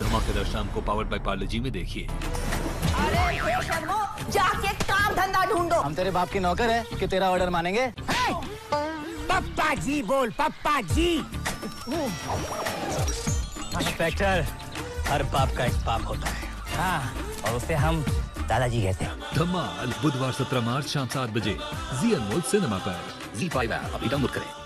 धमाकेदार शाम को पावर बाय पार्ले जी में देखिए। अरे जाके काम धंधा ढूंढो। हम तेरे बाप के नौकर है कि तेरा ऑर्डर मानेंगे? पप्पा जी बोल पप्पा जी इंस्पेक्टर हर बाप का एक पाप होता है। हाँ। और उसे हम दादाजी कहते हैं। धमाल बुधवार 17 मार्च शाम सात बजे जी अनमोल सिनेमा पर। जी फाइव ऐप अभी डाउनलोड करें।